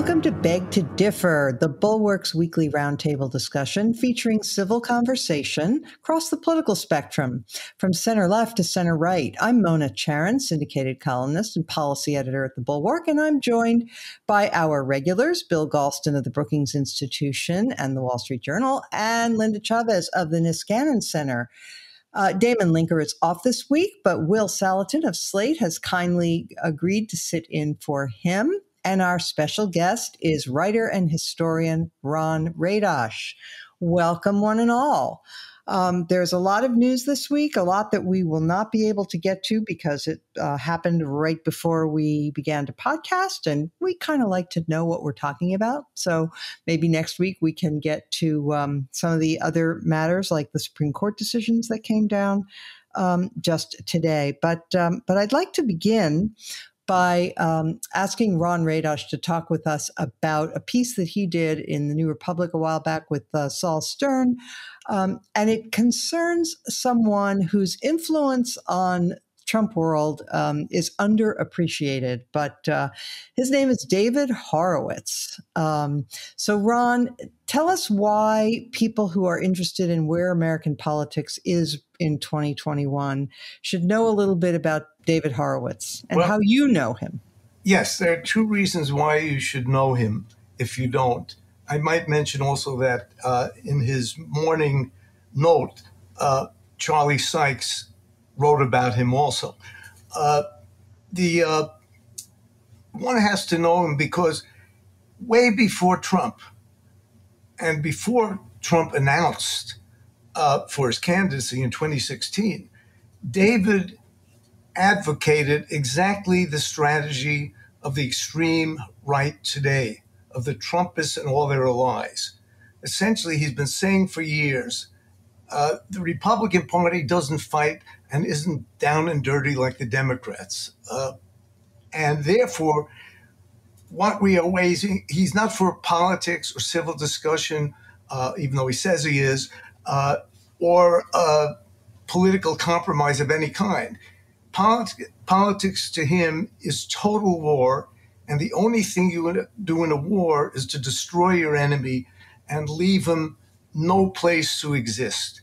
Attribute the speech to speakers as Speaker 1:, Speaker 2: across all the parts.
Speaker 1: Welcome to Beg to Differ, the Bulwark's weekly roundtable discussion featuring civil conversation across the political spectrum, from center left to center right. I'm Mona Charen, syndicated columnist and policy editor at the Bulwark, and I'm joined by our regulars, Bill Galston of the Brookings Institution and the Wall Street Journal, and Linda Chavez of the Niskanen Center. Uh, Damon Linker is off this week, but Will Saletan of Slate has kindly agreed to sit in for him. And our special guest is writer and historian Ron Radosh. Welcome, one and all. Um, there's a lot of news this week, a lot that we will not be able to get to because it uh, happened right before we began to podcast, and we kind of like to know what we're talking about. So maybe next week we can get to um, some of the other matters, like the Supreme Court decisions that came down um, just today. But um, but I'd like to begin by um, asking Ron Radosh to talk with us about a piece that he did in the New Republic a while back with uh, Sol Stern. Um, and it concerns someone whose influence on Trump world um, is underappreciated, but uh, his name is David Horowitz. Um, so, Ron, tell us why people who are interested in where American politics is in 2021 should know a little bit about David Horowitz and well, how you know him.
Speaker 2: Yes, there are two reasons why you should know him if you don't. I might mention also that uh, in his morning note, uh, Charlie Sykes wrote about him also. Uh, the uh, one has to know him because way before Trump, and before Trump announced uh, for his candidacy in 2016, David advocated exactly the strategy of the extreme right today, of the Trumpists and all their allies. Essentially, he's been saying for years uh, the Republican Party doesn't fight and isn't down and dirty like the Democrats. Uh, and therefore, what we are raising, he's not for politics or civil discussion, uh, even though he says he is, uh, or uh, political compromise of any kind. Polit- politics to him is total war, and the only thing you do in a war is to destroy your enemy and leave him no place to exist.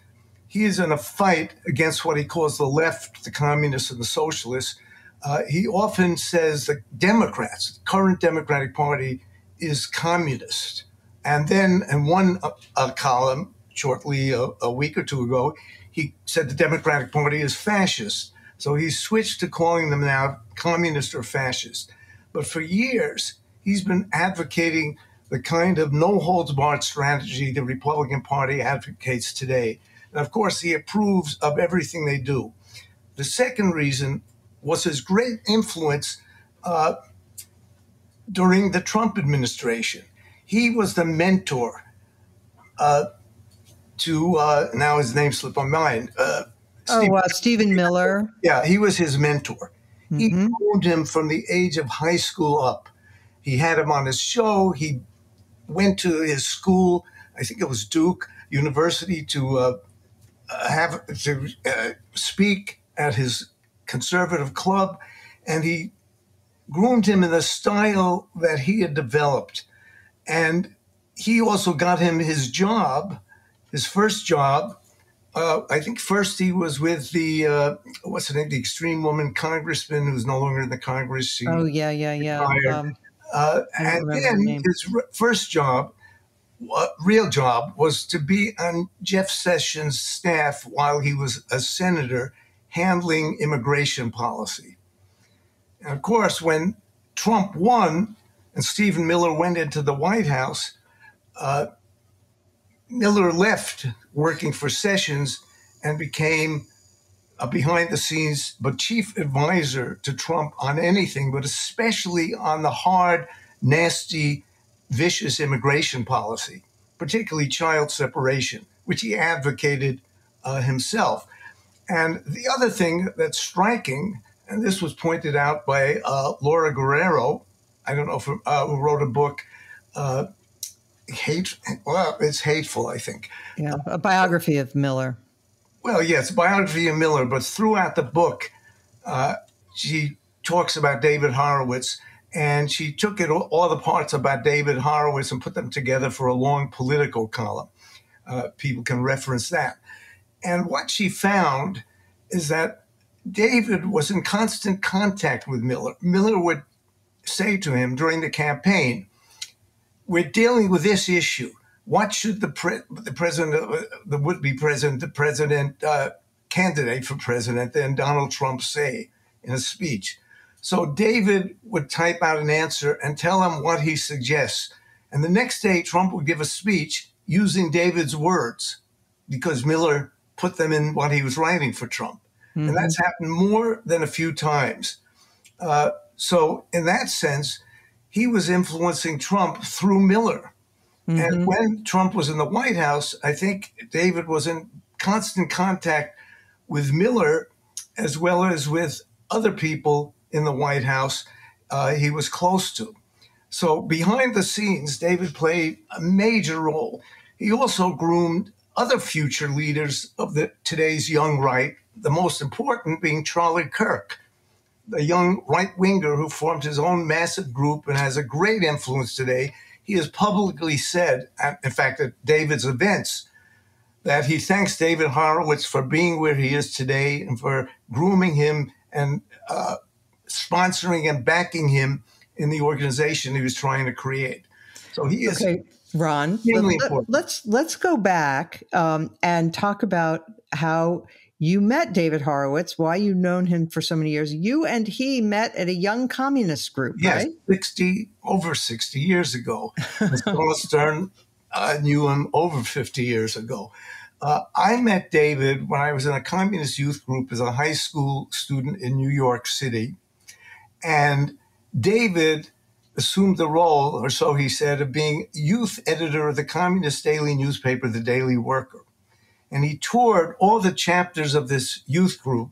Speaker 2: He is in a fight against what he calls the left, the communists, and the socialists. Uh, he often says the Democrats, the current Democratic Party, is communist. And then in one uh, uh, column, shortly a, a week or two ago, he said the Democratic Party is fascist. So he switched to calling them now communist or fascist. But for years, he's been advocating the kind of no holds barred strategy the Republican Party advocates today. And of course, he approves of everything they do. The second reason was his great influence uh, during the Trump administration. He was the mentor uh, to, uh, now his name slipped my mind.
Speaker 1: Uh, oh, uh, Stephen Miller.
Speaker 2: Yeah, he was his mentor. Mm-hmm. He groomed him from the age of high school up. He had him on his show. He went to his school, I think it was Duke University, to uh, have to uh, speak at his conservative club, and he groomed him in the style that he had developed. And he also got him his job, his first job. Uh, I think first he was with the uh, what's the name, the extreme woman congressman who's no longer in the Congress.
Speaker 1: She oh yeah, yeah, yeah. Um,
Speaker 2: uh, and then his first job real job was to be on Jeff Sessions' staff while he was a senator handling immigration policy. And of course, when Trump won and Stephen Miller went into the White House, uh, Miller left working for Sessions and became a behind the scenes but chief advisor to Trump on anything, but especially on the hard, nasty vicious immigration policy, particularly child separation, which he advocated uh, himself. And the other thing that's striking, and this was pointed out by uh, Laura Guerrero, I don't know if, uh, who wrote a book, uh, hate. Well, it's hateful, I think.
Speaker 1: Yeah, a biography of Miller.
Speaker 2: Well, yes, biography of Miller, but throughout the book, uh, she talks about David Horowitz and she took it all the parts about David Horowitz and put them together for a long political column. Uh, people can reference that. And what she found is that David was in constant contact with Miller. Miller would say to him during the campaign, "We're dealing with this issue. What should the pre- the president, the would-be president, the president uh, candidate for president, then Donald Trump say in a speech?" So David would type out an answer and tell him what he suggests. And the next day, Trump would give a speech using David's words because Miller put them in what he was writing for Trump. Mm-hmm. And that's happened more than a few times. Uh, so, in that sense, he was influencing Trump through Miller. Mm-hmm. And when Trump was in the White House, I think David was in constant contact with Miller as well as with other people in the White House uh, he was close to. So behind the scenes, David played a major role. He also groomed other future leaders of the today's young right, the most important being Charlie Kirk, the young right winger who formed his own massive group and has a great influence today. He has publicly said, in fact, at David's events, that he thanks David Horowitz for being where he is today and for grooming him and uh, sponsoring and backing him in the organization he was trying to create. So he is okay,
Speaker 1: Ron. Let, let's let's go back um, and talk about how you met David Horowitz. Why you've known him for so many years? You and he met at a young communist group,
Speaker 2: yes,
Speaker 1: right?
Speaker 2: sixty over sixty years ago. Paul Stern uh, knew him over fifty years ago. Uh, I met David when I was in a communist youth group as a high school student in New York City. And David assumed the role, or so he said, of being youth editor of the communist daily newspaper, The Daily Worker. And he toured all the chapters of this youth group,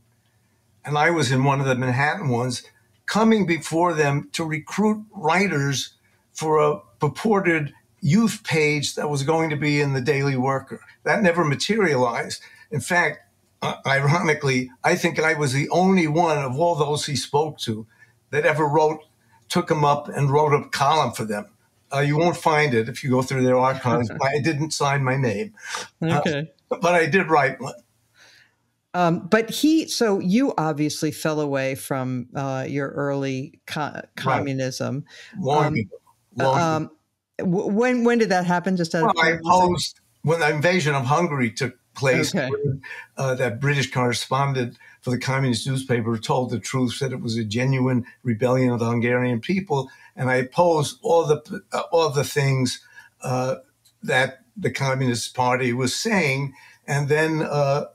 Speaker 2: and I was in one of the Manhattan ones, coming before them to recruit writers for a purported youth page that was going to be in the Daily Worker. That never materialized. In fact, ironically, I think I was the only one of all those he spoke to that ever wrote, took them up and wrote a column for them. Uh, you won't find it if you go through their archives. I didn't sign my name. Uh, okay. Uh, but I did write one.
Speaker 1: Um, but he, so you obviously fell away from uh, your early co- communism.
Speaker 2: Right. Long um, ago. Long um,
Speaker 1: when when did that happen? Just
Speaker 2: well, I opposed when the invasion of Hungary took place. Okay. Uh, that British correspondent for the communist newspaper told the truth, said it was a genuine rebellion of the Hungarian people, and I opposed all the uh, all the things uh, that the Communist Party was saying, and then uh,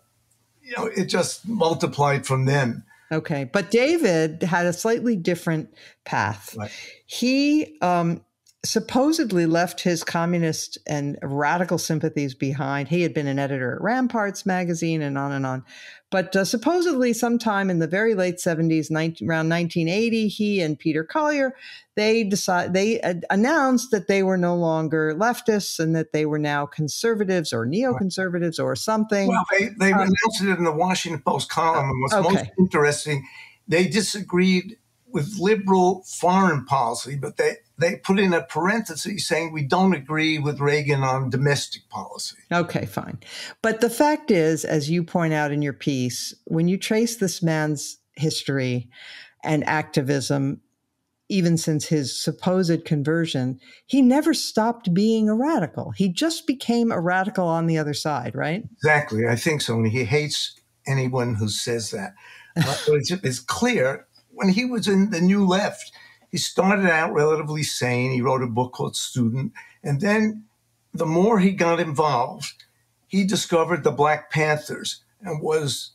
Speaker 2: you know it just multiplied from then.
Speaker 1: Okay, but David had a slightly different path. Right. He um, supposedly left his communist and radical sympathies behind. He had been an editor at Ramparts magazine and on and on. But uh, supposedly, sometime in the very late 70s, 19, around 1980, he and Peter Collier, they decide they uh, announced that they were no longer leftists and that they were now conservatives or neoconservatives or something.
Speaker 2: Well, they, they um, announced it in the Washington Post column. And what's okay. most interesting, they disagreed with liberal foreign policy, but they they put in a parenthesis saying we don't agree with Reagan on domestic policy.
Speaker 1: Okay, fine. But the fact is, as you point out in your piece, when you trace this man's history and activism, even since his supposed conversion, he never stopped being a radical. He just became a radical on the other side, right?
Speaker 2: Exactly. I think so. And he hates anyone who says that. Uh, it's, it's clear when he was in the New Left, he started out relatively sane. He wrote a book called Student. And then the more he got involved, he discovered the Black Panthers and was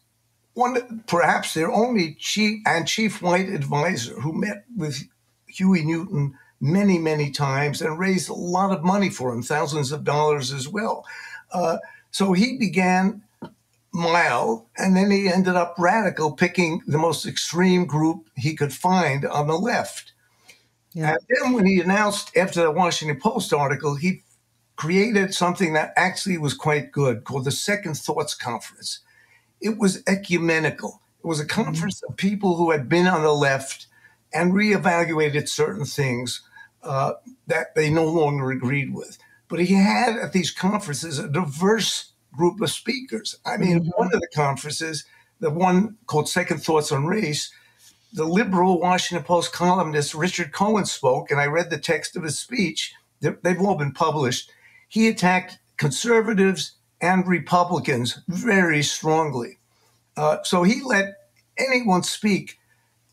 Speaker 2: one, perhaps their only chief and chief white advisor who met with Huey Newton many, many times and raised a lot of money for him, thousands of dollars as well. Uh, so he began mild, and then he ended up radical, picking the most extreme group he could find on the left. Yeah. And then when he announced after the Washington Post article, he created something that actually was quite good called the Second Thoughts Conference. It was ecumenical. It was a mm-hmm. conference mm-hmm. of people who had been on the left and reevaluated certain things uh, that they no longer agreed with. But he had at these conferences a diverse group of speakers. I mean, mm-hmm. one of the conferences, the one called Second Thoughts on Race, the liberal Washington Post columnist Richard Cohen spoke, and I read the text of his speech. They've all been published. He attacked conservatives and Republicans very strongly. Uh, so he let anyone speak,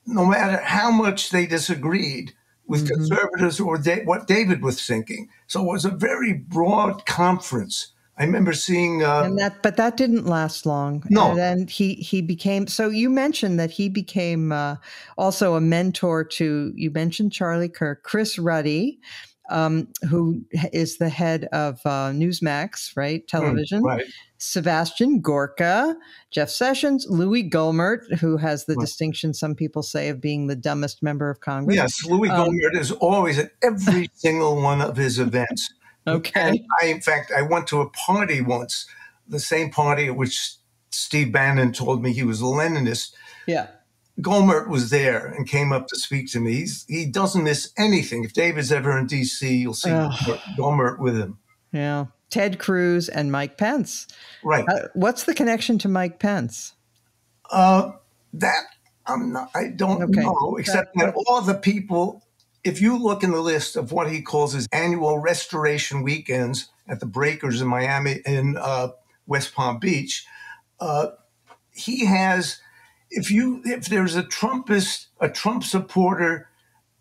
Speaker 2: no matter how much they disagreed with mm-hmm. conservatives or da- what David was thinking. So it was a very broad conference. I remember seeing, uh,
Speaker 1: and that, but that didn't last long.
Speaker 2: No,
Speaker 1: and then he he became. So you mentioned that he became uh, also a mentor to. You mentioned Charlie Kirk, Chris Ruddy, um, who is the head of uh, Newsmax, right? Hmm, Television.
Speaker 2: Mm, right.
Speaker 1: Sebastian Gorka, Jeff Sessions, Louis Gohmert, who has the right. distinction some people say of being the dumbest member of Congress.
Speaker 2: Yes, Louis um, Gohmert is always at every single one of his events.
Speaker 1: Okay.
Speaker 2: And I, in fact, I went to a party once, the same party at which Steve Bannon told me he was a Leninist.
Speaker 1: Yeah.
Speaker 2: Gohmert was there and came up to speak to me. He's, he doesn't miss anything. If David's ever in D.C., you'll see Gohmert with him.
Speaker 1: Yeah. Ted Cruz and Mike Pence.
Speaker 2: Right.
Speaker 1: Uh, what's the connection to Mike Pence?
Speaker 2: Uh, that I'm not. I don't okay. know. Except that all the people. If you look in the list of what he calls his annual restoration weekends at the Breakers in Miami in uh, West Palm Beach, uh, he has if you if there's a Trumpist, a Trump supporter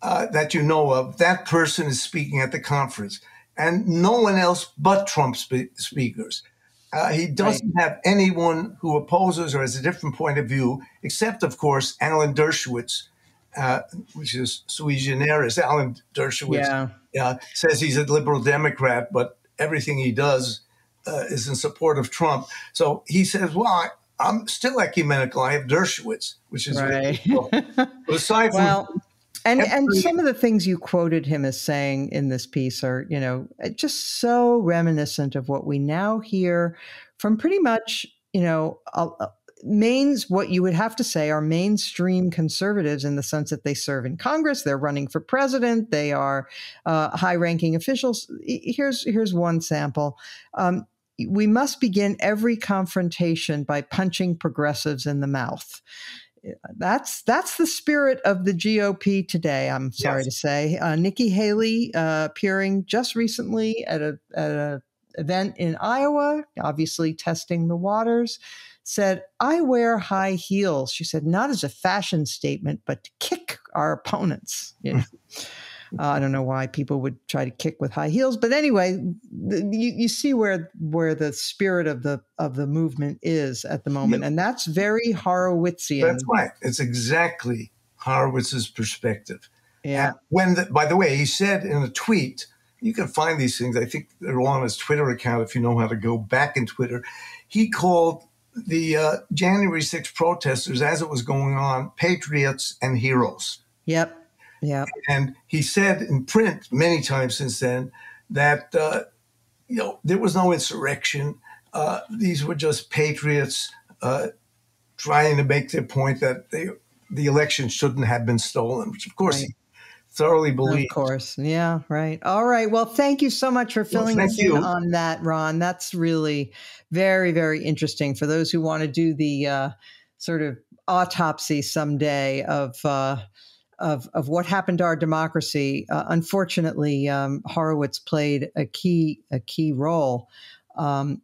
Speaker 2: uh, that you know of, that person is speaking at the conference, and no one else but Trump spe- speakers. Uh, he doesn't right. have anyone who opposes or has a different point of view, except, of course, Alan Dershowitz, uh, which is sui generis. Alan Dershowitz
Speaker 1: yeah.
Speaker 2: says he's a liberal Democrat, but everything he does uh, is in support of Trump. So he says, well, I'm still ecumenical. I have Dershowitz, which is
Speaker 1: right. Really cool.
Speaker 2: aside from
Speaker 1: well, and and some of the things you quoted him as saying in this piece are, you know, just so reminiscent of what we now hear from pretty much, you know, uh, mains what you would have to say are mainstream conservatives in the sense that they serve in Congress, they're running for president, they are uh, high-ranking officials. Here's here's one sample. Um, we must begin every confrontation by punching progressives in the mouth. That's that's the spirit of the GOP today. I'm sorry yes. to say. Uh, Nikki Haley uh, appearing just recently at a at a event in Iowa, obviously testing the waters, said, "I wear high heels." She said, not as a fashion statement, but to kick our opponents. You know? Uh, I don't know why people would try to kick with high heels, but anyway, you, you see where where the spirit of the of the movement is at the moment, yeah. and that's very Horowitzian.
Speaker 2: That's right. It's exactly Horowitz's perspective.
Speaker 1: Yeah.
Speaker 2: And when, the, by the way, he said in a tweet, you can find these things. I think they're on his Twitter account if you know how to go back in Twitter. He called the uh, January 6 protesters, as it was going on, patriots and heroes.
Speaker 1: Yep. Yeah.
Speaker 2: And he said in print many times since then that, uh, you know, there was no insurrection. Uh, these were just patriots uh, trying to make their point that they, the election shouldn't have been stolen, which of course right. Thoroughly believed.
Speaker 1: Of course. Yeah, right. All right. Well, thank you so much for filling well, us you. in on that, Ron. That's really very, very interesting for those who want to do the uh, sort of autopsy someday of uh, of, of what happened to our democracy. Uh, unfortunately, um, Horowitz played a key a key role. Um,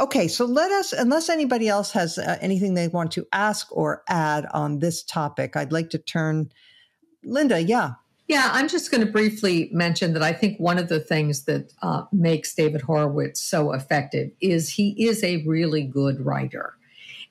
Speaker 1: okay, so let us, unless anybody else has uh, anything they want to ask or add on this topic, I'd like to turn. Linda, yeah.
Speaker 3: Yeah, I'm just going to briefly mention that I think one of the things that uh, makes David Horowitz so effective is he is a really good writer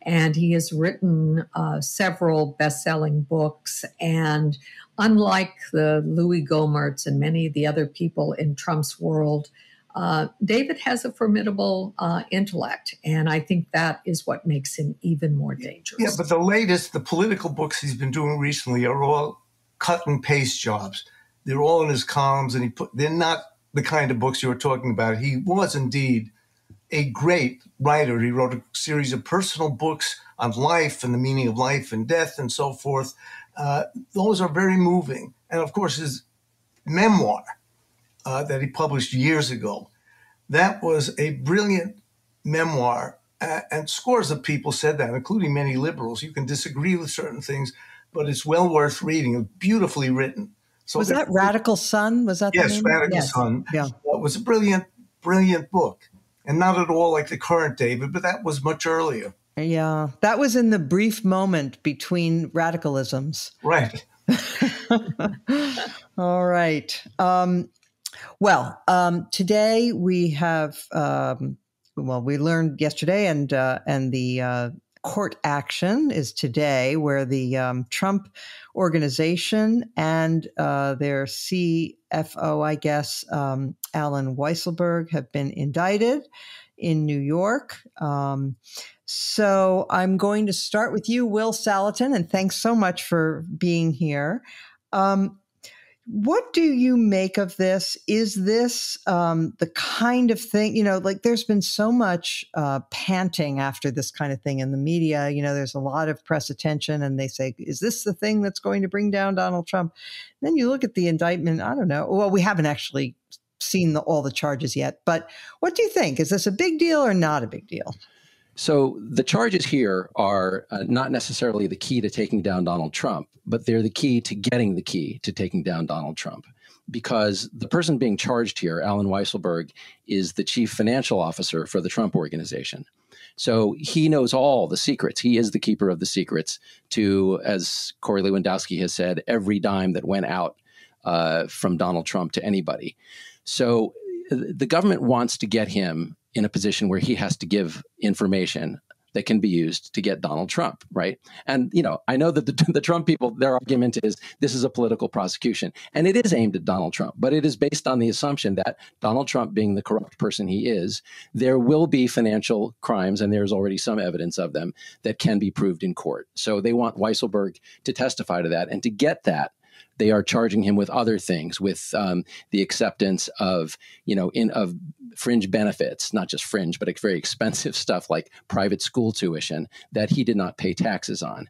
Speaker 3: and he has written uh, several best-selling books. And unlike the Louis Gohmerts and many of the other people in Trump's world, uh, David has a formidable uh, intellect, and I think that is what makes him even more dangerous.
Speaker 2: Yeah, but the latest, the political books he's been doing recently are all cut and paste jobs. They're all in his columns, and he put. They're not the kind of books you were talking about. He was indeed a great writer. He wrote a series of personal books on life and the meaning of life and death and so forth. Uh, those are very moving. And of course, his memoir uh, that he published years ago, that was a brilliant memoir. and scores of people said that, including many liberals. You can disagree with certain things, but it's well worth reading. It's beautifully written.
Speaker 1: So was that Radical Son? Was that
Speaker 2: yes, Radical yes. Son? Yeah, it was a brilliant, brilliant book, and not at all like the current David, but that was much earlier.
Speaker 1: Yeah, that was in the brief moment between radicalisms.
Speaker 2: Right.
Speaker 1: All right. Um, well, um, today we have. Um, well, we learned yesterday, and uh, and the uh, court action is today, where the um, Trump organization and uh, their CFO, I guess, um, Allen Weisselberg, have been indicted in New York. Um, so I'm going to start with you, Will Saletan, and thanks so much for being here. Um, what do you make of this? Is this um, the kind of thing, you know, like there's been so much uh, panting after this kind of thing in the media. You know, there's a lot of press attention, and they say, is this the thing that's going to bring down Donald Trump? And then you look at the indictment, I don't know. Well, we haven't actually seen the, all the charges yet, but what do you think? Is this a big deal or not a big deal?
Speaker 4: So the charges here are uh, not necessarily the key to taking down Donald Trump, but they're the key to getting the key to taking down Donald Trump. Because the person being charged here, Allen Weisselberg, is the chief financial officer for the Trump organization. So he knows all the secrets. He is the keeper of the secrets to, as Corey Lewandowski has said, every dime that went out uh, from Donald Trump to anybody. So the government wants to get him in a position where he has to give information that can be used to get Donald Trump, right? And you know, I know that the, the Trump people, their argument is this is a political prosecution, and it is aimed at Donald Trump, but it is based on the assumption that Donald Trump, being the corrupt person he is, there will be financial crimes, and there's already some evidence of them that can be proved in court. So they want Weisselberg to testify to that, and to get that, they are charging him with other things, with um, the acceptance of you know in of fringe benefits, not just fringe, but very expensive stuff like private school tuition that he did not pay taxes on.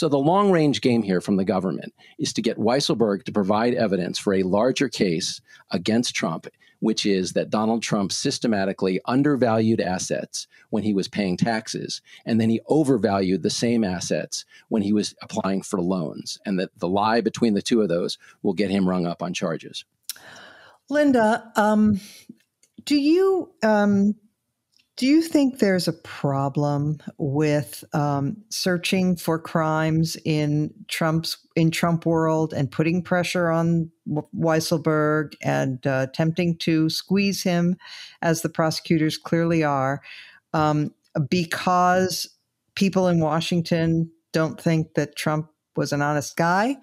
Speaker 4: So the long range game here from the government is to get Weisselberg to provide evidence for a larger case against Trump which is that Donald Trump systematically undervalued assets when he was paying taxes, and then he overvalued the same assets when he was applying for loans, and that the lie between the two of those will get him rung up on charges.
Speaker 1: Linda, um, do you um, do you think there's a problem with um, searching for crimes in Trump's in Trump world and putting pressure on Weisselberg and uh, attempting to squeeze him, as the prosecutors clearly are, um, because people in Washington don't think that Trump was an honest guy?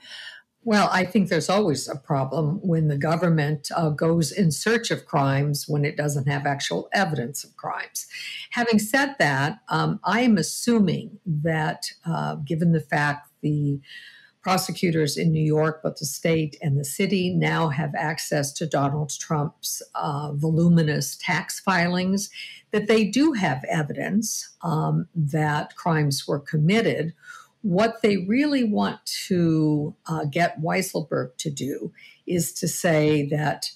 Speaker 3: Well, I think there's always a problem when the government uh, goes in search of crimes when it doesn't have actual evidence of crimes. Having said that, um, I am assuming that uh, given the fact the prosecutors in New York, both the state and the city, now have access to Donald Trump's uh, voluminous tax filings, that they do have evidence um, that crimes were committed what they really want to uh, get Weisselberg to do is to say that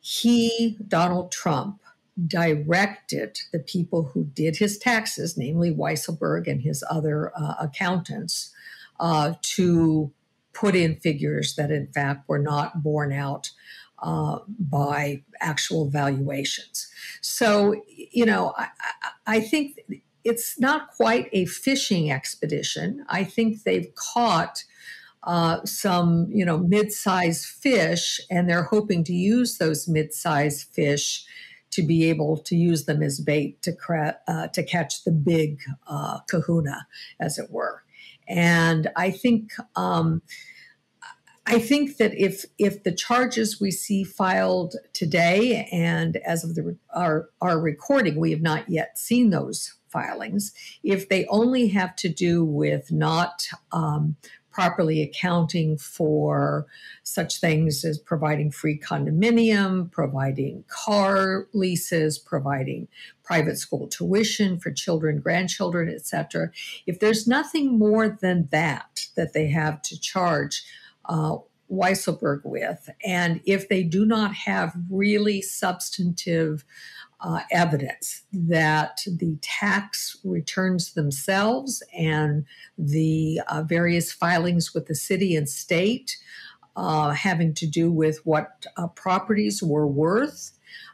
Speaker 3: he, Donald Trump, directed the people who did his taxes, namely Weisselberg and his other uh, accountants, uh, to put in figures that in fact were not borne out uh, by actual valuations. So, you know, I, I think it's not quite a fishing expedition. I think they've caught uh, some, you know, mid-sized fish, and they're hoping to use those mid-sized fish to be able to use them as bait to, uh, to catch the big uh, kahuna, as it were. And I think. Um, I think that if if the charges we see filed today, and as of the, our our recording, we have not yet seen those filings, if they only have to do with not um, properly accounting for such things as providing free condominium, providing car leases, providing private school tuition for children, grandchildren, etc. If there's nothing more than that that they have to charge uh, Weisselberg with. And if they do not have really substantive uh, evidence that the tax returns themselves and the uh, various filings with the city and state uh, having to do with what uh, properties were worth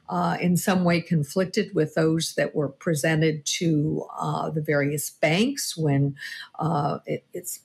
Speaker 3: uh, in some way conflicted with those that were presented to uh, the various banks when uh, it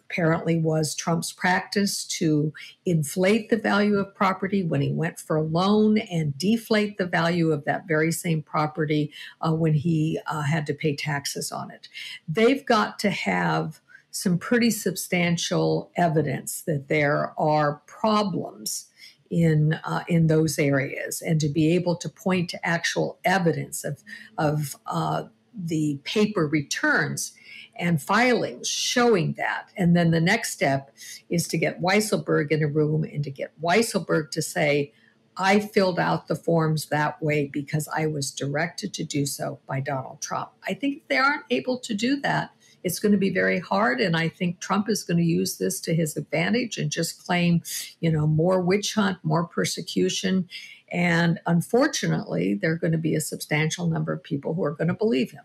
Speaker 3: apparently was Trump's practice to inflate the value of property when he went for a loan and deflate the value of that very same property uh, when he uh, had to pay taxes on it. They've got to have some pretty substantial evidence that there are problems in uh, in those areas, and to be able to point to actual evidence of of uh, the paper returns and filings showing that. And then the next step is to get Weisselberg in a room and to get Weisselberg to say, I filled out the forms that way because I was directed to do so by Donald Trump. I think if they aren't able to do that, it's going to be very hard. And I think Trump is going to use this to his advantage and just claim, you know, more witch hunt, more persecution. And unfortunately, there are going to be a substantial number of people who are going to believe him.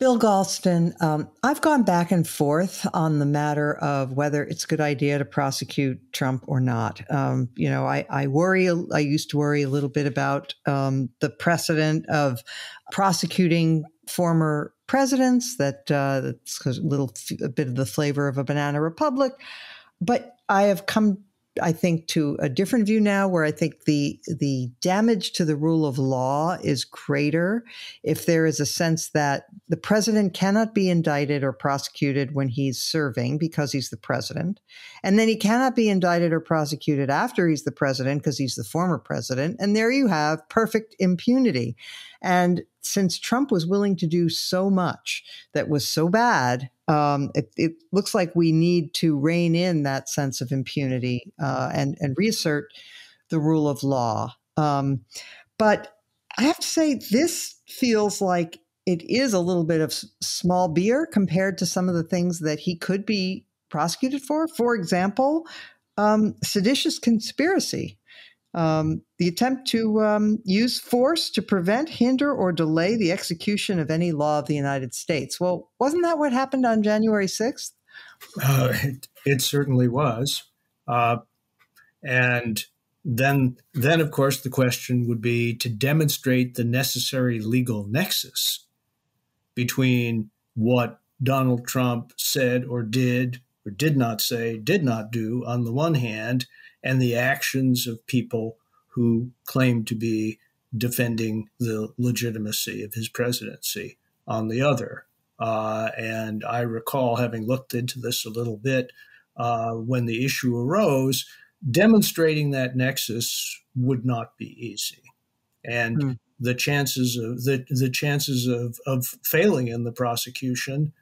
Speaker 1: Bill Galston, um, I've gone back and forth on the matter of whether it's a good idea to prosecute Trump or not. Um, you know, I, I, worry, I used to worry a little bit about um, the precedent of prosecuting former presidents. That uh, that's a little a bit of the flavor of a banana republic. But I have come I think to a different view now where I think the the damage to the rule of law is greater if there is a sense that the president cannot be indicted or prosecuted when he's serving because he's the president and then he cannot be indicted or prosecuted after he's the president because he's the former president and there you have perfect impunity and since Trump was willing to do so much that was so bad um, it, it, looks like we need to rein in that sense of impunity uh, and and reassert the rule of law. Um, but I have to say, this feels like it is a little bit of small beer compared to some of the things that he could be prosecuted for. For example, um, seditious conspiracy um, the attempt to um, use force to prevent, hinder, or delay the execution of any law of the United States. Well, wasn't that what happened on January 6th?
Speaker 5: Uh, it, it, certainly was. Uh, and then, then, of course, the question would be to demonstrate the necessary legal nexus between what Donald Trump said or did or did not say, did not do on the one hand, and the actions of people who claim to be defending the legitimacy of his presidency on the other. Uh, and I recall having looked into this a little bit uh, when the issue arose, demonstrating that nexus would not be easy. And mm. the chances of the, the chances of, of failing in the prosecution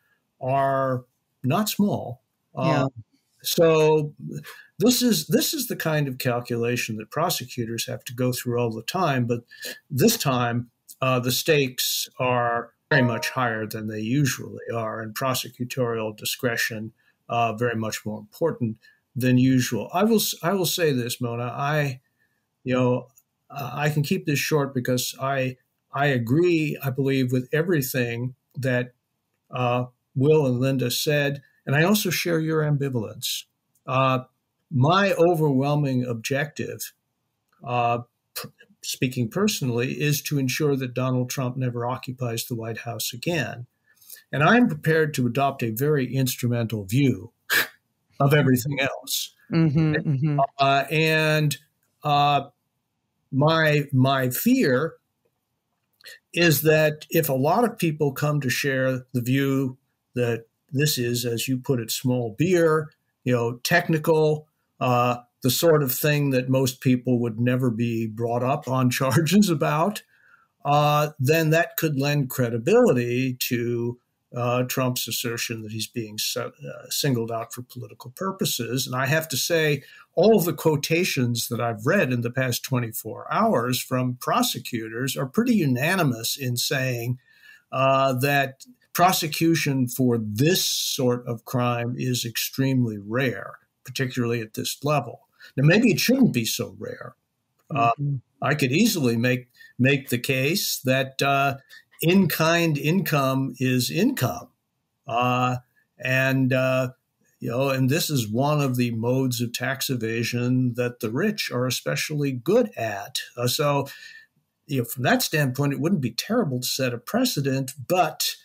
Speaker 5: are not small. Yeah. Um, so this is this is the kind of calculation that prosecutors have to go through all the time. But this time, uh, the stakes are very much higher than they usually are, and prosecutorial discretion uh, very much more important than usual. I will I will say this, Mona. I, you know, I can keep this short because I I agree. I believe with everything that uh, Will and Linda said. And I also share your ambivalence. Uh, my overwhelming objective, uh, pr- speaking personally, is to ensure that Donald Trump never occupies the White House again. And I'm prepared to adopt a very instrumental view of everything else. Mm-hmm, mm-hmm. Uh, and uh, my my fear is that if a lot of people come to share the view that this is, as you put it, small beer, you know, technical, uh, the sort of thing that most people would never be brought up on charges about. Uh, then that could lend credibility to uh, Trump's assertion that he's being uh, singled out for political purposes. And I have to say, all of the quotations that I've read in the past 24 hours from prosecutors are pretty unanimous in saying uh, that prosecution for this sort of crime is extremely rare, particularly at this level. Now, maybe it shouldn't be so rare. Uh, mm-hmm. Uh, I could easily make make the case that uh, in kind income is income, uh, and uh, you know, and this is one of the modes of tax evasion that the rich are especially good at. Uh, so, you know, from that standpoint, it wouldn't be terrible to set a precedent, but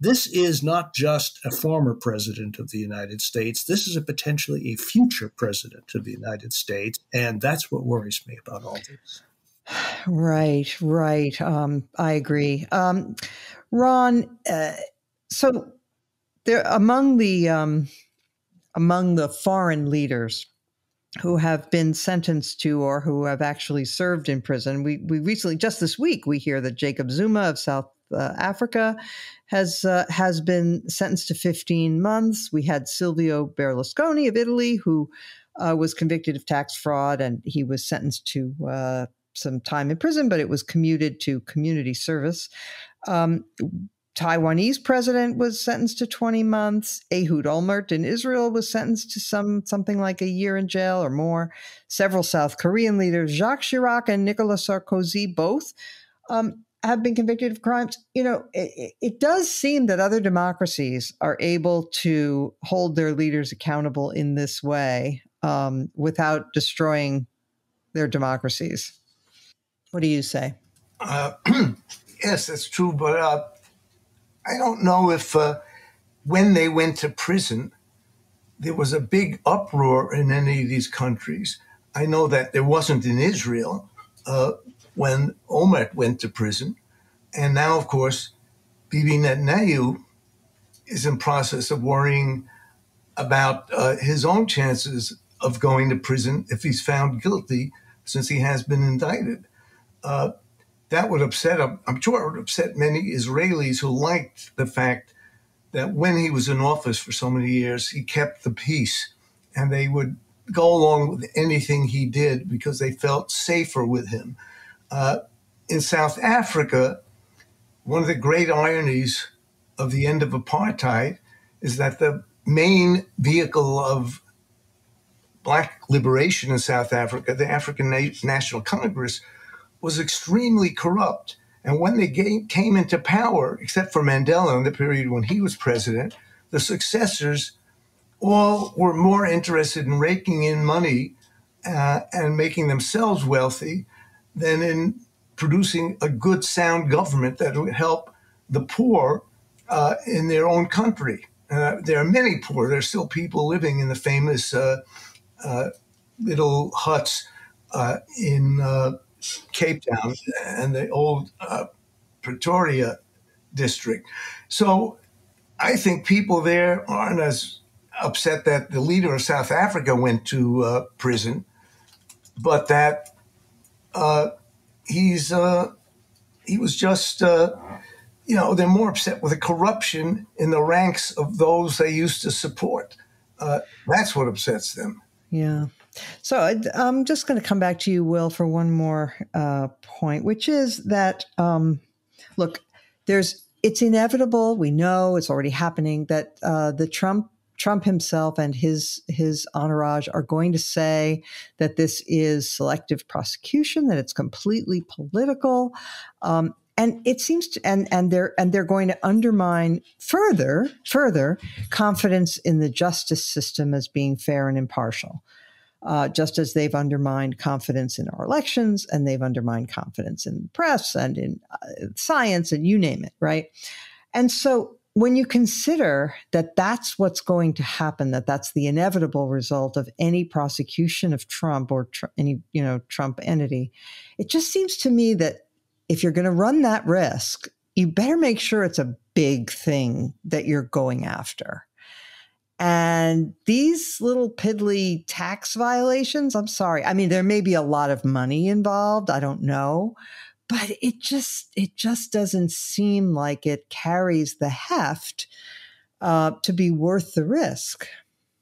Speaker 5: this is not just a former president of the United States. This is a potentially a future president of the United States. And that's what worries me about all this.
Speaker 1: Right, right. Um, I agree. Um, Ron, uh, so there among the um, among the foreign leaders who have been sentenced to or who have actually served in prison. We, we recently, just this week, we hear that Jacob Zuma of South Africa has uh, has been sentenced to 15 months. We had Silvio Berlusconi of Italy, who uh, was convicted of tax fraud, and he was sentenced to uh, some time in prison, but it was commuted to community service. Um, Taiwanese president was sentenced to 20 months. Ehud Olmert in Israel was sentenced to some something like a year in jail or more. Several South Korean leaders, Jacques Chirac and Nicolas Sarkozy, both um, have been convicted of crimes. You know, it, it, does seem that other democracies are able to hold their leaders accountable in this way um, without destroying their democracies. What do you say?
Speaker 2: Uh, yes, that's true, but. Uh I don't know if uh, when they went to prison, there was a big uproar in any of these countries. I know that there wasn't in Israel uh, when Olmert went to prison. And now, of course, Bibi Netanyahu is in process of worrying about uh, his own chances of going to prison if he's found guilty, since he has been indicted. Uh, that would upset. I'm sure it would upset many Israelis who liked the fact that when he was in office for so many years, he kept the peace and they would go along with anything he did because they felt safer with him. Uh, in South Africa, one of the great ironies of the end of apartheid is that the main vehicle of black liberation in South Africa, the African National Congress, was extremely corrupt. And when they came into power, except for Mandela in the period when he was president, the successors all were more interested in raking in money uh, and making themselves wealthy than in producing a good, sound government that would help the poor uh, in their own country. Uh, there are many poor. There are still people living in the famous uh, uh, little huts uh, in Cape Town and the old uh, Pretoria district. So I think people there aren't as upset that the leader of South Africa went to uh, prison, but that uh, he's uh, he was just uh, you know they're more upset with the corruption in the ranks of those they used to support. Uh, that's what upsets them.
Speaker 1: Yeah. So I'm just going to come back to you, Will, for one more uh, point, which is that um, look, there's it's inevitable. We know it's already happening that uh, the Trump Trump himself and his his entourage are going to say that this is selective prosecution, that it's completely political. Um, and it seems to and and they're and they're going to undermine further further confidence in the justice system as being fair and impartial uh, just as they've undermined confidence in our elections and they've undermined confidence in the press and in uh, science and you name it, right? And so when you consider that that's what's going to happen, that that's the inevitable result of any prosecution of Trump or tr- any you know Trump entity, it just seems to me that if you're going to run that risk, you better make sure it's a big thing that you're going after. And these little piddly tax violations, I'm sorry. I mean, there may be a lot of money involved. I don't know. But it just it just doesn't seem like it carries the heft uh, to be worth the risk.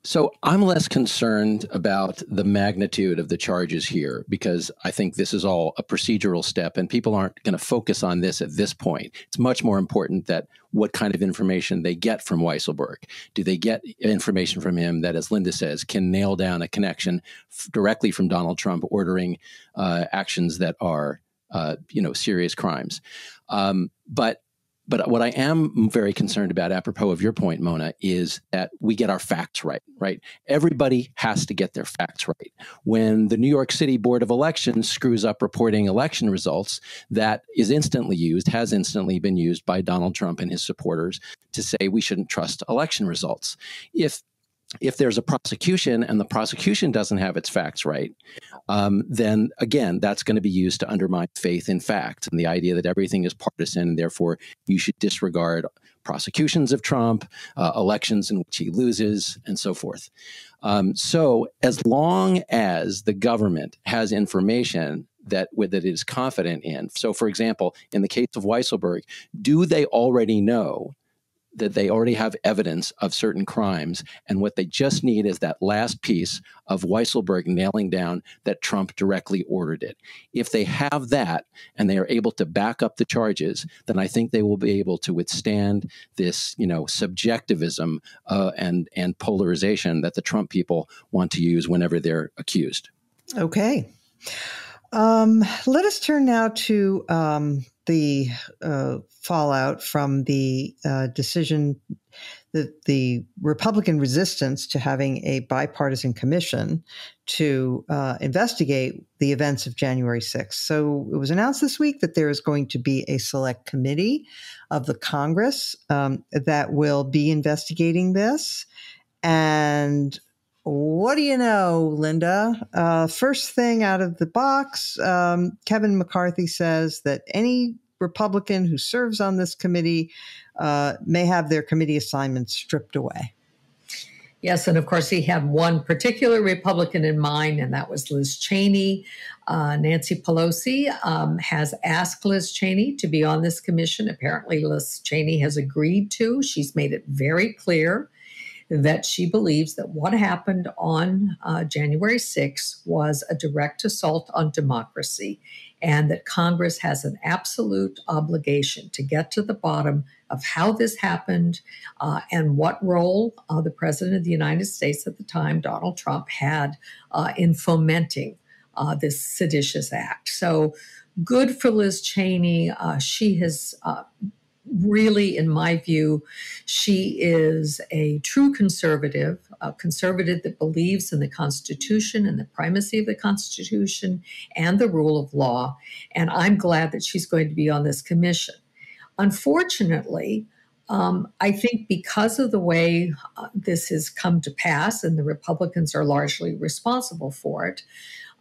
Speaker 4: So I'm less concerned about the magnitude of the charges here because I think this is all a procedural step and people aren't going to focus on this at this point. It's much more important that what kind of information they get from Weisselberg. Do they get information from him that, as Linda says, can nail down a connection f- directly from Donald Trump ordering uh, actions that are, uh, you know, serious crimes? Um, but but what I am very concerned about, apropos of your point, Mona, is that we get our facts right, right? Everybody has to get their facts right. When the New York City Board of Elections screws up reporting election results, that is instantly used, has instantly been used by Donald Trump and his supporters to say we shouldn't trust election results. If if there's a prosecution and the prosecution doesn't have its facts right, um, then again, that's going to be used to undermine faith in fact and the idea that everything is partisan and therefore you should disregard prosecutions of Trump, uh, elections in which he loses, and so forth. Um, so, as long as the government has information that that it is confident in. So, for example, in the case of Weisselberg, do they already know that they already have evidence of certain crimes, and what they just need is that last piece of Weisselberg nailing down that Trump directly ordered it. If they have that and they are able to back up the charges, then I think they will be able to withstand this, you know, subjectivism uh, and and polarization that the Trump people want to use whenever they're accused.
Speaker 1: Okay. Um, let us turn now to um, the uh, fallout from the uh, decision, the, the Republican resistance to having a bipartisan commission to uh, investigate the events of January 6th. So it was announced this week that there is going to be a select committee of the Congress um, that will be investigating this. And what do you know, Linda? Uh, first thing out of the box, um, Kevin McCarthy says that any Republican who serves on this committee uh, may have their committee assignments stripped away.
Speaker 3: Yes, and of course, he had one particular Republican in mind, and that was Liz Cheney. Uh, Nancy Pelosi um, has asked Liz Cheney to be on this commission. Apparently, Liz Cheney has agreed to. She's made it very clear that she believes that what happened on uh, January 6th was a direct assault on democracy and that Congress has an absolute obligation to get to the bottom of how this happened uh, and what role uh, the President of the United States at the time, Donald Trump, had uh, in fomenting uh, this seditious act. So good for Liz Cheney. Uh, she has really, in my view, she is a true conservative, a conservative that believes in the Constitution and the primacy of the Constitution and the rule of law. And I'm glad that she's going to be on this commission. Unfortunately, um, I think because of the way uh, this has come to pass, and the Republicans are largely responsible for it,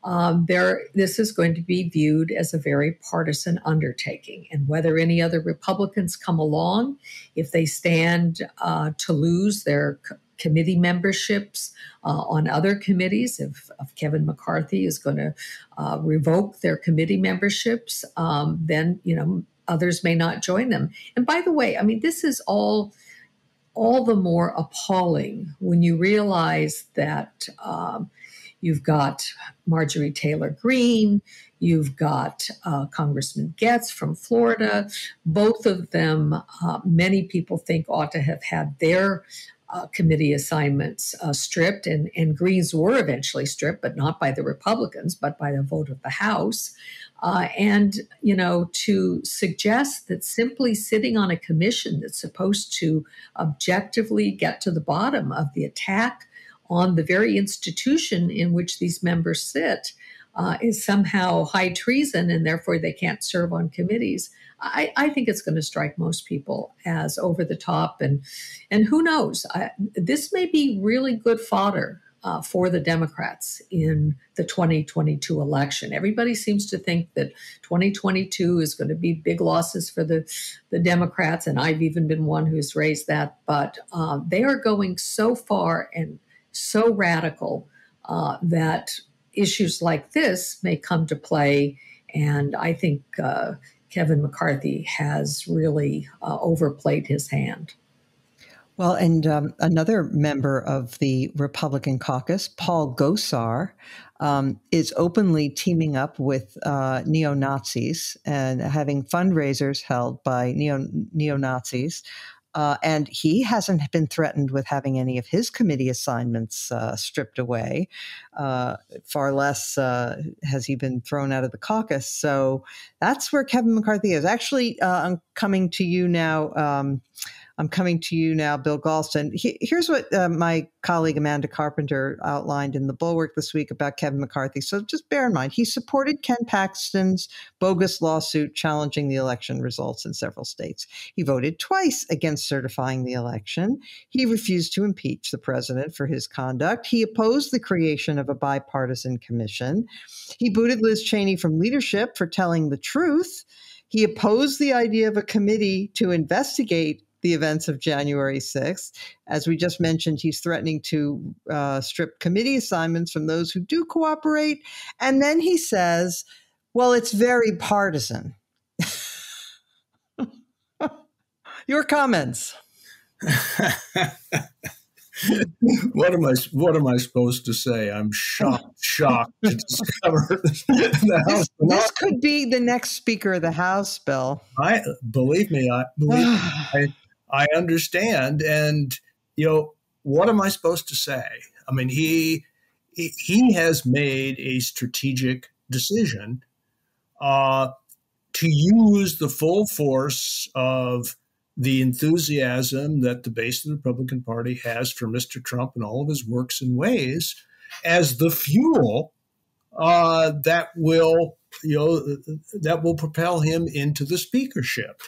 Speaker 3: um, there this is going to be viewed as a very partisan undertaking. And whether any other Republicans come along, if they stand uh, to lose their c- committee memberships uh, on other committees, if, if, Kevin McCarthy is going to uh, revoke their committee memberships, um, then you know others may not join them. And by the way, I mean this is all all the more appalling when you realize that. Um, You've got Marjorie Taylor Greene. You've got uh, Congressman Gaetz from Florida. Both of them, uh, many people think, ought to have had their uh, committee assignments uh, stripped, and, and Greenes were eventually stripped, but not by the Republicans, but by the vote of the House. Uh, and, you know, to suggest that simply sitting on a commission that's supposed to objectively get to the bottom of the attack on the very institution in which these members sit uh, is somehow high treason and therefore they can't serve on committees. I, I think it's going to strike most people as over the top and and who knows I, this may be really good fodder uh, for the Democrats in the 2022 election. Everybody seems to think that 2022 is going to be big losses for the, the Democrats, and I've even been one who's raised that. But uh, they are going so far and so radical uh, that issues like this may come to play. And I think uh, Kevin McCarthy has really uh, overplayed his hand.
Speaker 1: Well, and um, another member of the Republican caucus, Paul Gosar, um, is openly teaming up with uh, neo Nazis and having fundraisers held by neo neo Nazis. Uh, and he hasn't been threatened with having any of his committee assignments uh, stripped away. Uh, far less uh, has he been thrown out of the caucus. So that's where Kevin McCarthy is. Actually, uh, I'm coming to you now. Um, I'm coming to you now, Bill Galston. He, here's what uh, my colleague Amanda Carpenter outlined in the Bulwark this week about Kevin McCarthy. So just bear in mind, he supported Ken Paxton's bogus lawsuit challenging the election results in several states. He voted twice against certifying the election. He refused to impeach the president for his conduct. He opposed the creation of a bipartisan commission. He booted Liz Cheney from leadership for telling the truth. He opposed the idea of a committee to investigate the events of January 6th. As we just mentioned, he's threatening to uh, strip committee assignments from those who do cooperate. And then he says, well, it's very partisan. Your comments.
Speaker 5: what am I? What am I supposed to say? I'm shocked, shocked to discover
Speaker 1: this. This, this could be the next Speaker of the House, Bill.
Speaker 5: I believe me. I believe I, I understand. And, you know, what am I supposed to say? I mean, he, he has made a strategic decision uh, to use the full force of the enthusiasm that the base of the Republican Party has for Mr. Trump and all of his works and ways as the fuel uh, that will, you know, that will propel him into the speakership.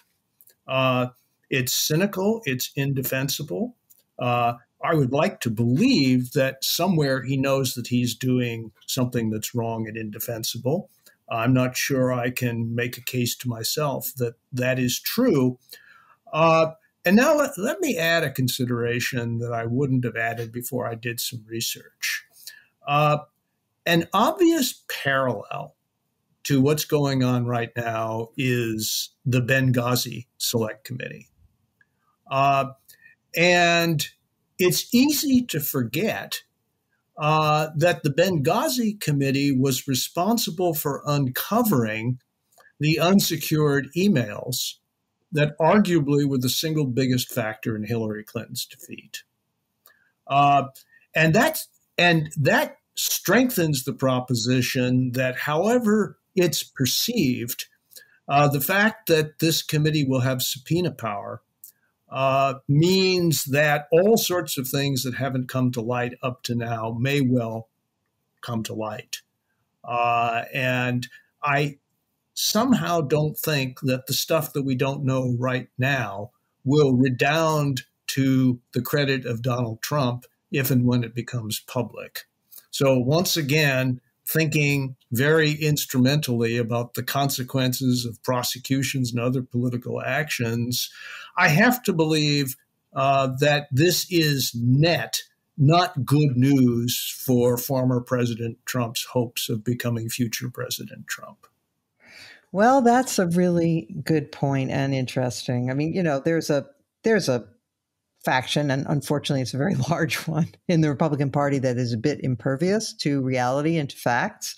Speaker 5: Uh, it's cynical, it's indefensible. Uh, I would like to believe that somewhere he knows that he's doing something that's wrong and indefensible. I'm not sure I can make a case to myself that that is true. Uh, and now let, let, me add a consideration that I wouldn't have added before I did some research. Uh, an obvious parallel to what's going on right now is the Benghazi Select Committee. Uh, and it's easy to forget uh, that the Benghazi Committee was responsible for uncovering the unsecured emails that arguably were the single biggest factor in Hillary Clinton's defeat. Uh, and that's and that strengthens the proposition that, however it's perceived, uh, the fact that this committee will have subpoena power uh, means that all sorts of things that haven't come to light up to now may well come to light. Uh, and I somehow don't think that the stuff that we don't know right now will redound to the credit of Donald Trump if and when it becomes public. So, once again, thinking very instrumentally about the consequences of prosecutions and other political actions, I have to believe uh, that this is net not good news for former President Trump's hopes of becoming future President Trump.
Speaker 1: Well, that's a really good point and interesting. I mean, you know, there's a there's a faction, and unfortunately, it's a very large one in the Republican Party that is a bit impervious to reality and to facts.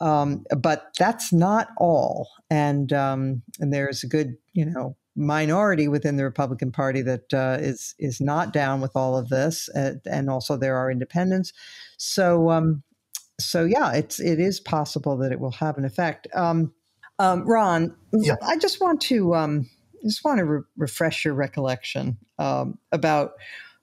Speaker 1: Um, but that's not all, and um, and there's a good, you know, minority within the Republican Party that uh, is is not down with all of this, uh, and also there are independents. So, um, so yeah, it's it is possible that it will have an effect. Um, um, Ron, yeah. I just want to um, just want to re- refresh your recollection um, about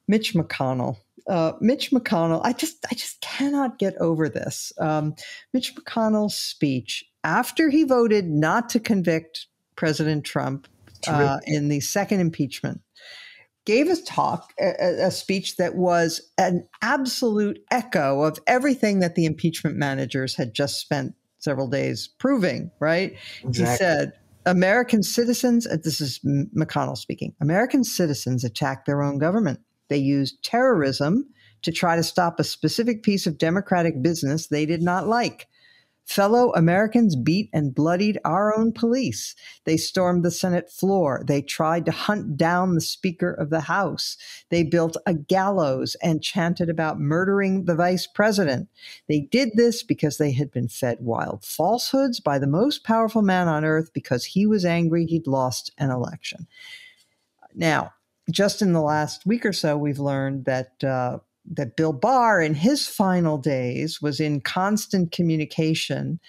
Speaker 1: Mitch McConnell. Uh, Mitch McConnell, I just I just cannot get over this. Um, Mitch McConnell's speech after he voted not to convict President Trump uh, in the second impeachment gave a talk, a, a, speech that was an absolute echo of everything that the impeachment managers had just spent several days proving, right? Exactly. He said, American citizens, uh, this is McConnell speaking, American citizens attack their own government. They used terrorism to try to stop a specific piece of democratic business they did not like. Fellow Americans beat and bloodied our own police. They stormed the Senate floor. They tried to hunt down the Speaker of the House. They built a gallows and chanted about murdering the Vice President. They did this because they had been fed wild falsehoods by the most powerful man on earth because he was angry he'd lost an election. Now, just in the last week or so, we've learned that uh, that Bill Barr, in his final days, was in constant communication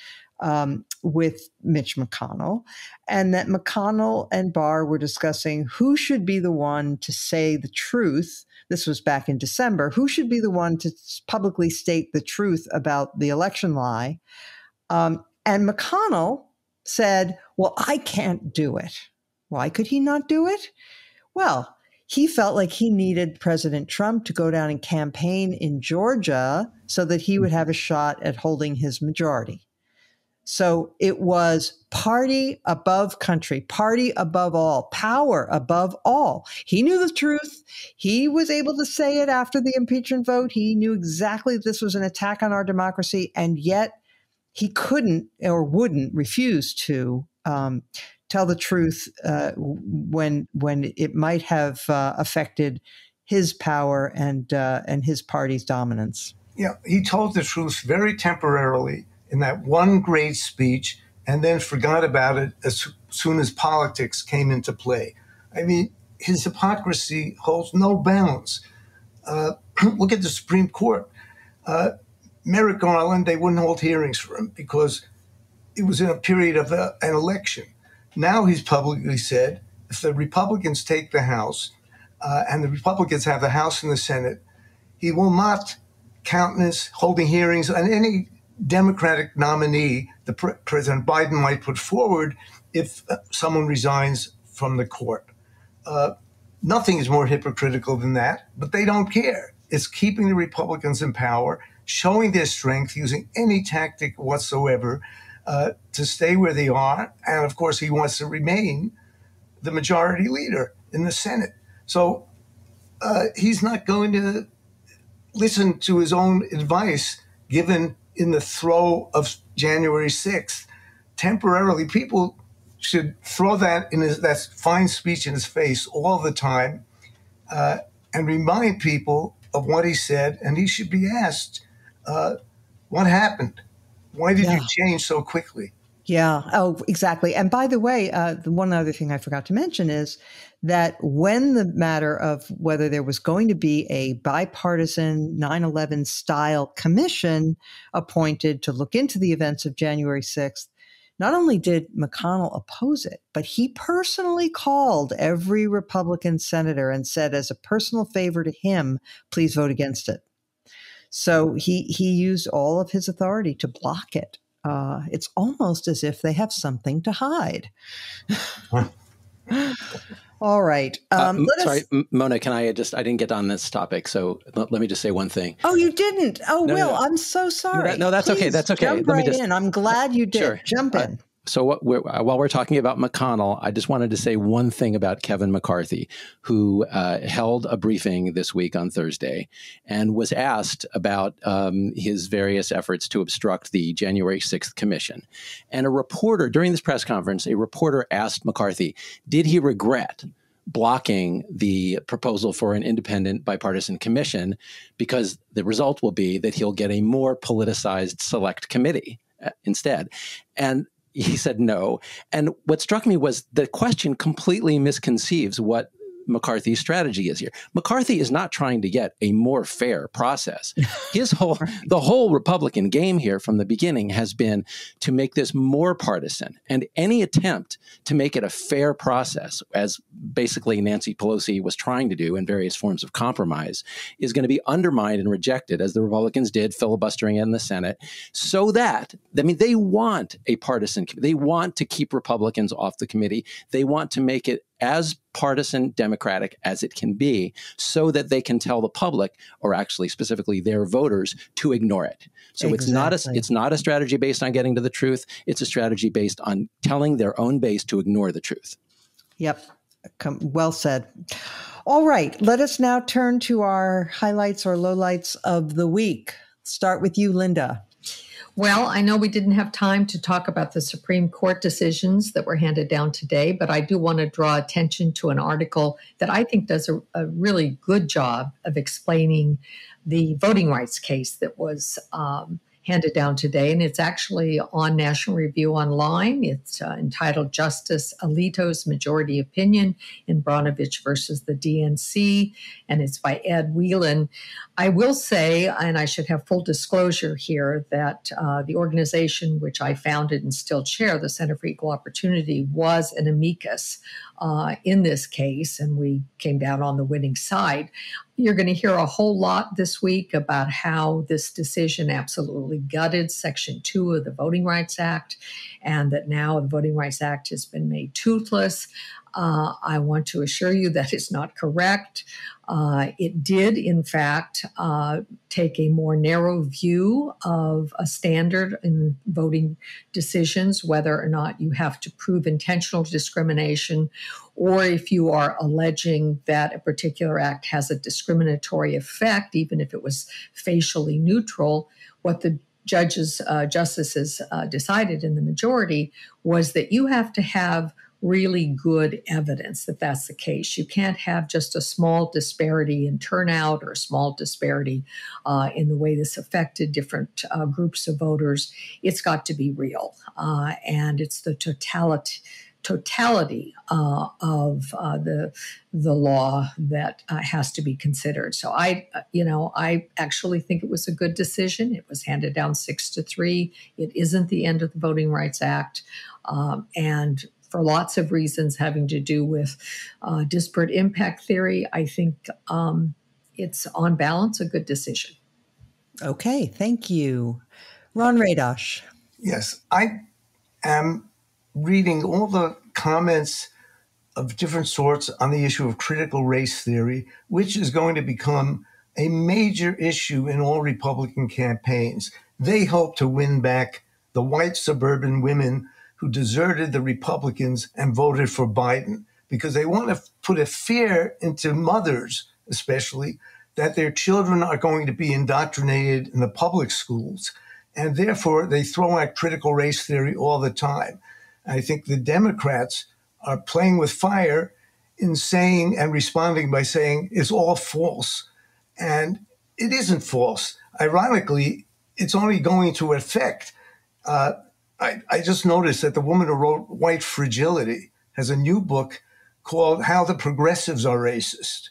Speaker 1: um, with Mitch McConnell, and that McConnell and Barr were discussing who should be the one to say the truth. This was back in December. Who should be the one to publicly state the truth about the election lie? Um, and McConnell said, Well, I can't do it. Why could he not do it? Well, he felt like he needed President Trump to go down and campaign in Georgia so that he would have a shot at holding his majority. So it was party above country, party above all, power above all. He knew the truth. He was able to say it after the impeachment vote. He knew exactly this was an attack on our democracy, and yet he couldn't or wouldn't refuse to um, tell the truth uh, when when it might have uh, affected his power and uh, and his party's dominance.
Speaker 2: Yeah, he told the truth very temporarily in that one great speech, and then forgot about it as soon as politics came into play. I mean, his hypocrisy holds no bounds. Uh, look at the Supreme Court. Uh, Merrick Garland, they wouldn't hold hearings for him because it was in a period of a, uh, an election. Now he's publicly said if the Republicans take the House uh, and the Republicans have the House and the Senate, he will not countenance holding hearings on any Democratic nominee the pre- President Biden might put forward if uh, someone resigns from the court. Uh, nothing is more hypocritical than that, but they don't care. It's keeping the Republicans in power, showing their strength, using any tactic whatsoever uh, to stay where they are. And of course, he wants to remain the majority leader in the Senate. So uh, he's not going to listen to his own advice given in the throe of January 6th. Temporarily, people should throw that in his, that fine speech in his face all the time uh, and remind people of what he said. And he should be asked, uh, what happened? Why did yeah. you change so quickly?
Speaker 1: Yeah. Oh, exactly. And by the way, uh, the one other thing I forgot to mention is that when the matter of whether there was going to be a bipartisan 9 11 style commission appointed to look into the events of January 6th, not only did McConnell oppose it, but he personally called every Republican senator and said, as a personal favor to him, please vote against it. So he he used all of his authority to block it. Uh, it's almost as if they have something to hide. all right.
Speaker 4: Uh, um, uh, sorry, us... Mona. Can I just? I didn't get on this topic, so let, let me just say one thing.
Speaker 1: Oh, you didn't. Oh, no, Will, no, no. I'm so sorry.
Speaker 4: No, that, no that's Please okay. That's okay.
Speaker 1: Jump let right just, in. I'm glad you did. Sure. Jump uh, in.
Speaker 4: So we're, while we're talking about McConnell, I just wanted to say one thing about Kevin McCarthy, who uh, held a briefing this week on Thursday and was asked about um, his various efforts to obstruct the January 6th commission. And a reporter, during this press conference, a reporter asked McCarthy, did he regret blocking the proposal for an independent bipartisan commission because the result will be that he'll get a more politicized select committee uh, instead. And he said no. And what struck me was the question completely misconceives what McCarthy's strategy is here. McCarthy is not trying to get a more fair process. His whole the whole Republican game here from the beginning has been to make this more partisan. And any attempt to make it a fair process, as basically Nancy Pelosi was trying to do in various forms of compromise, is going to be undermined and rejected, as the Republicans did filibustering in the Senate, so that I mean they want a partisan they want to keep Republicans off the committee. They want to make it as partisan democratic as it can be so that they can tell the public or actually specifically their voters to ignore it. So exactly. it's not a it's not a strategy based on getting to the truth. It's a strategy based on telling their own base to ignore the truth.
Speaker 1: Yep. Well said. All right. Let us now turn to our highlights or lowlights of the week. Start with you linda
Speaker 3: Well, I know we didn't have time to talk about the Supreme Court decisions that were handed down today, but I do want to draw attention to an article that I think does a, a really good job of explaining the voting rights case that was um, handed down today, and it's actually on National Review Online. It's uh, entitled Justice Alito's Majority Opinion in Brnovich versus the DNC, and it's by Ed Whelan. I will say, and I should have full disclosure here, that uh, the organization which I founded and still chair, the Center for Equal Opportunity, was an amicus uh, in this case, and we came down on the winning side. You're going to hear a whole lot this week about how this decision absolutely gutted Section 2 of the Voting Rights Act, and that now the Voting Rights Act has been made toothless. Uh, I want to assure you that is not correct. Uh, it did, in fact, uh, take a more narrow view of a standard in voting decisions, whether or not you have to prove intentional discrimination, or if you are alleging that a particular act has a discriminatory effect, even if it was facially neutral. What the judges, uh, justices uh, decided in the majority was that you have to have really good evidence that that's the case. You can't have just a small disparity in turnout or a small disparity uh, in the way this affected different uh, groups of voters. It's got to be real, uh, and it's the totality totality uh, of uh, the the law that uh, has to be considered. So I, you know, I actually think it was a good decision. It was handed down six to three. It isn't the end of the Voting Rights Act, um, and for lots of reasons having to do with uh, disparate impact theory, I think um, it's on balance a good decision.
Speaker 1: Okay, thank you. Ron Radosh.
Speaker 2: Yes, I am reading all the comments of different sorts on the issue of critical race theory, which is going to become a major issue in all Republican campaigns. They hope to win back the white suburban women who deserted the Republicans and voted for Biden because they want to put a fear into mothers, especially, that their children are going to be indoctrinated in the public schools. And therefore, they throw out critical race theory all the time. I think the Democrats are playing with fire in saying and responding by saying it's all false. And it isn't false. Ironically, it's only going to affect uh, I, I just noticed that the woman who wrote White Fragility has a new book called How the Progressives Are Racist.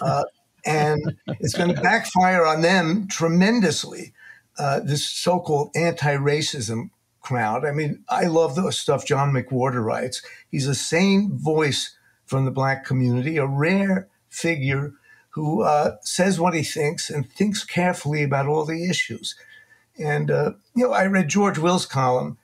Speaker 2: Uh, and it's going to backfire on them tremendously, uh, this so called anti racism crowd. I mean, I love the stuff John McWhorter writes. He's a sane voice from the black community, a rare figure who uh, says what he thinks and thinks carefully about all the issues. And, uh, you know, I read George Will's column,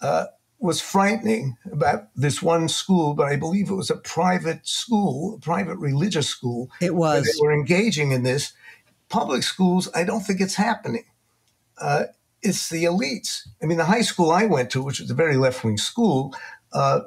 Speaker 2: uh, was frightening about this one school, but I believe it was a private school, a private religious school.
Speaker 1: It was.
Speaker 2: They were engaging in this. Public schools, I don't think it's happening. Uh, it's the elites. I mean, the high school I went to, which was a very left wing school uh,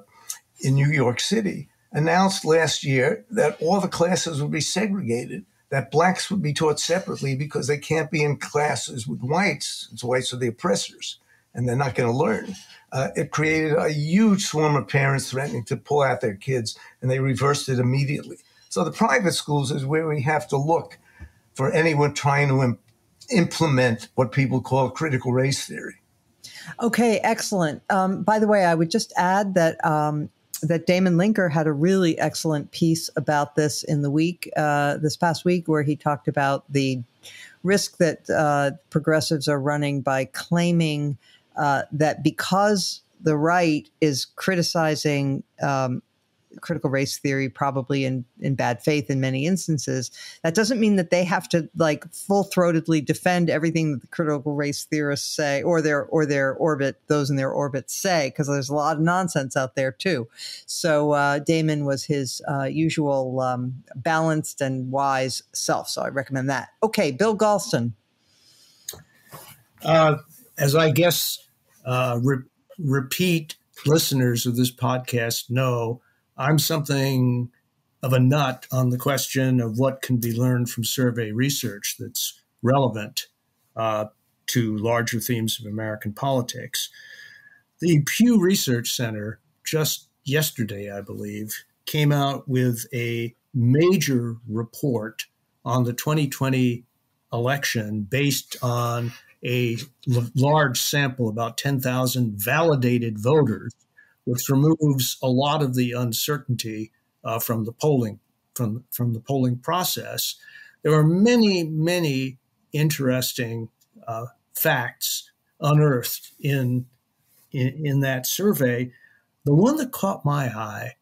Speaker 2: in New York City, announced last year that all the classes would be segregated that blacks would be taught separately because they can't be in classes with whites. It's whites are the oppressors, and they're not going to learn. Uh, it created a huge swarm of parents threatening to pull out their kids, and they reversed it immediately. So the private schools is where we have to look for anyone trying to Im- implement what people call critical race theory.
Speaker 1: Okay, excellent. Um, by the way, I would just add that um, that Damon Linker had a really excellent piece about this in the week, uh, this past week, where he talked about the risk that uh, progressives are running by claiming uh, that because the right is criticizing um, critical race theory probably in in bad faith in many instances that doesn't mean that they have to like full-throatedly defend everything that the critical race theorists say or their or their orbit those in their orbit say because there's a lot of nonsense out there too so uh, damon was his uh, usual um, balanced and wise self so i recommend that. Okay bill galston.
Speaker 5: Uh, as i guess uh, re- repeat listeners of this podcast know I'm something of a nut on the question of what can be learned from survey research that's relevant. Uh, to larger themes of American politics. The Pew Research Center just yesterday, I believe, came out with a major report on the 2020 election based on a large sample, about 10,000 validated voters, which removes a lot of the uncertainty uh, from the polling from from the polling process. There are many, many interesting uh, facts unearthed in, in in that survey. The one that caught my eye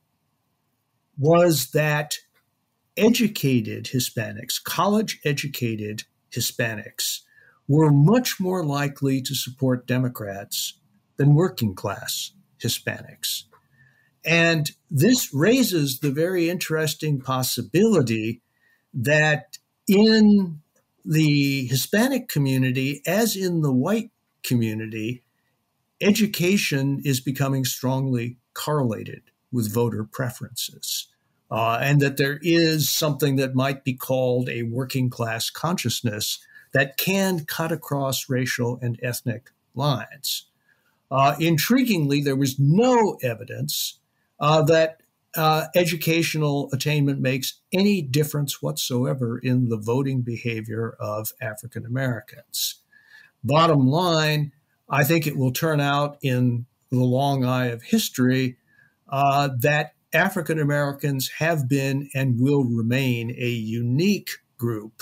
Speaker 5: was that educated Hispanics, college educated Hispanics, were much more likely to support Democrats than working class Hispanics. And this raises the very interesting possibility that in the Hispanic community, as in the white community, education is becoming strongly correlated with voter preferences. Uh, and that there is something that might be called a working class consciousness that can cut across racial and ethnic lines. Uh, intriguingly, there was no evidence uh, that uh, educational attainment makes any difference whatsoever in the voting behavior of African Americans. Bottom line, I think it will turn out in the long eye of history uh, that African Americans have been and will remain a unique group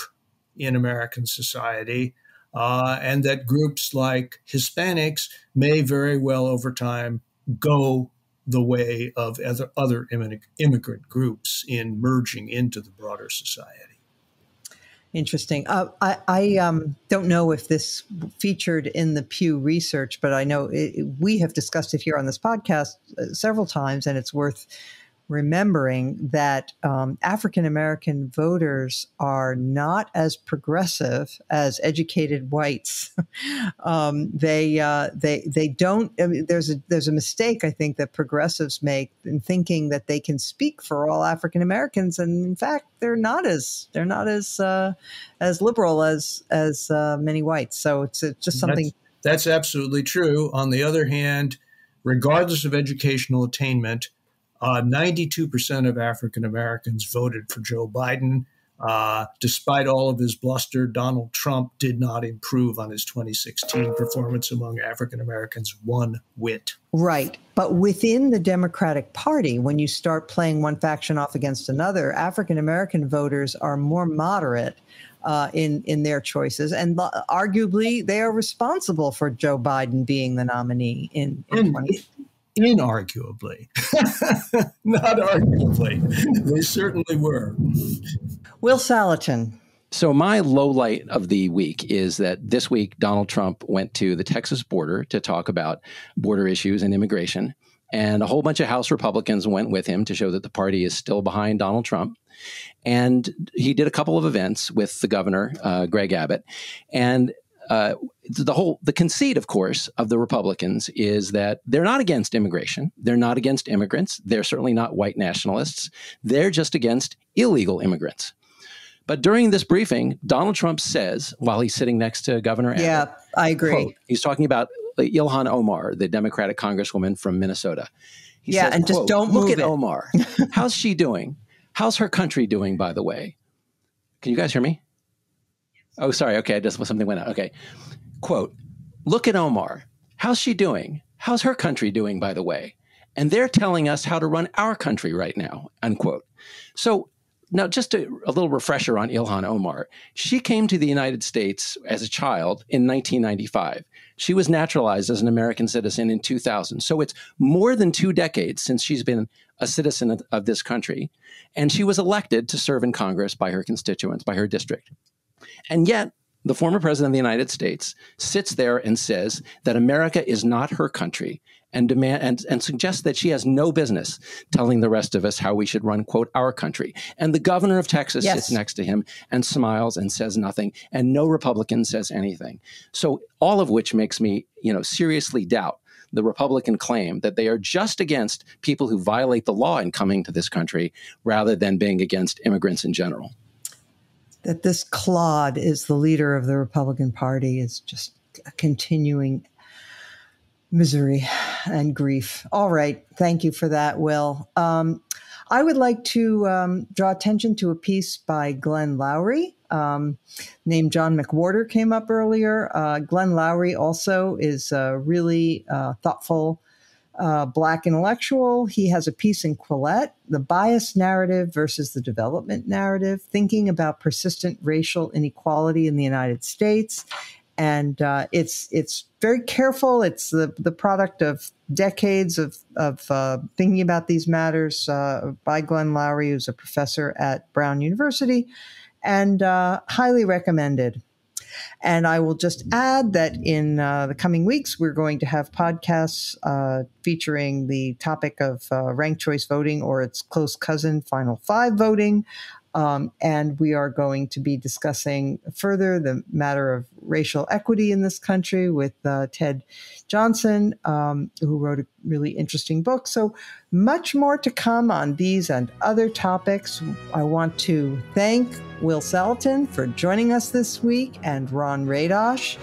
Speaker 5: in American society, uh, and that groups like Hispanics may very well over time go the way of other, other immigrant groups in merging into the broader society.
Speaker 1: Interesting. Uh, I, I um, don't know if this featured in the Pew research, but I know it, we have discussed it here on this podcast uh, several times, and it's worth remembering that um, African American voters are not as progressive as educated whites. um, they uh, they they don't. I mean, there's a there's a mistake I think that progressives make in thinking that they can speak for all African Americans, and in fact, they're not as they're not as uh, as liberal as as uh, many whites. So it's, it's just something.
Speaker 5: That's, that's absolutely true. On the other hand, regardless of educational attainment uh, 92% of African Americans voted for Joe Biden. Uh, despite all of his bluster, Donald Trump did not improve on his 2016 performance among African Americans one whit.
Speaker 1: Right. But within the Democratic Party, when you start playing one faction off against another, African American voters are more moderate. Uh, in in their choices, and arguably they are responsible for Joe Biden being the nominee in, in 20-
Speaker 5: inarguably, not arguably. they certainly were.
Speaker 1: Will Saletan.
Speaker 4: So my low light of the week is that this week Donald Trump went to the Texas border to talk about border issues and immigration. And a whole bunch of House Republicans went with him to show that the party is still behind Donald Trump. And he did a couple of events with the governor, uh, Greg Abbott. And uh, the whole the conceit, of course, of the Republicans is that they're not against immigration. They're not against immigrants. They're certainly not white nationalists. They're just against illegal immigrants. But during this briefing, Donald Trump says, while he's sitting next to Governor Abbott,
Speaker 1: yeah, I agree. Quote,
Speaker 4: he's talking about Ilhan Omar, the Democratic Congresswoman from Minnesota.
Speaker 1: He yeah, says, and just don't
Speaker 4: look
Speaker 1: at
Speaker 4: it. Omar. How's she doing? How's her country doing? By the way, can you guys hear me? Oh, sorry. Okay, I just something went out. Okay, quote, look at Omar. How's she doing? How's her country doing, by the way? And they're telling us how to run our country right now, unquote. So now, just a, a, little refresher on Ilhan Omar. She came to the United States as a child in 1995. She was naturalized as an American citizen in 2000. So it's more than two decades since she's been a citizen of, of this country. And she was elected to serve in Congress by her constituents, by her district. And yet, the former president of the United States sits there and says that America is not her country and demand and, and suggests that she has no business telling the rest of us how we should run quote our country. And the governor of Texas yes. sits next to him and smiles and says nothing, and no Republican says anything. So all of which makes me, you know, seriously doubt the Republican claim that they are just against people who violate the law in coming to this country rather than being against immigrants in general
Speaker 1: that this clod is the leader of the Republican Party is just a continuing misery and grief. All right. Thank you for that, Will. Um, I would like to um, draw attention to a piece by Glenn Loury. Um, named John McWhorter came up earlier. Uh, Glenn Loury also is a really uh, thoughtful uh, Black intellectual. He has a piece in Quillette, The Bias Narrative versus the Development Narrative, thinking about persistent racial inequality in the United States and uh, it's it's very careful. It's the the product of decades of of uh, thinking about these matters uh, by Glenn Loury, who's a professor at Brown University, and uh, highly recommended. And I will just add that in uh, the coming weeks, we're going to have podcasts uh, featuring the topic of ranked choice voting or its close cousin, Final Five voting. Um, and we are going to be discussing further the matter of racial equity in this country with uh, Ted Johnson, um, who wrote a really interesting book. So, much more to come on these and other topics. I want to thank Will Saletan for joining us this week and Ron Radosh.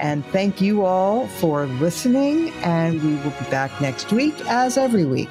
Speaker 1: And thank you all for listening. And we will be back next week, as every week.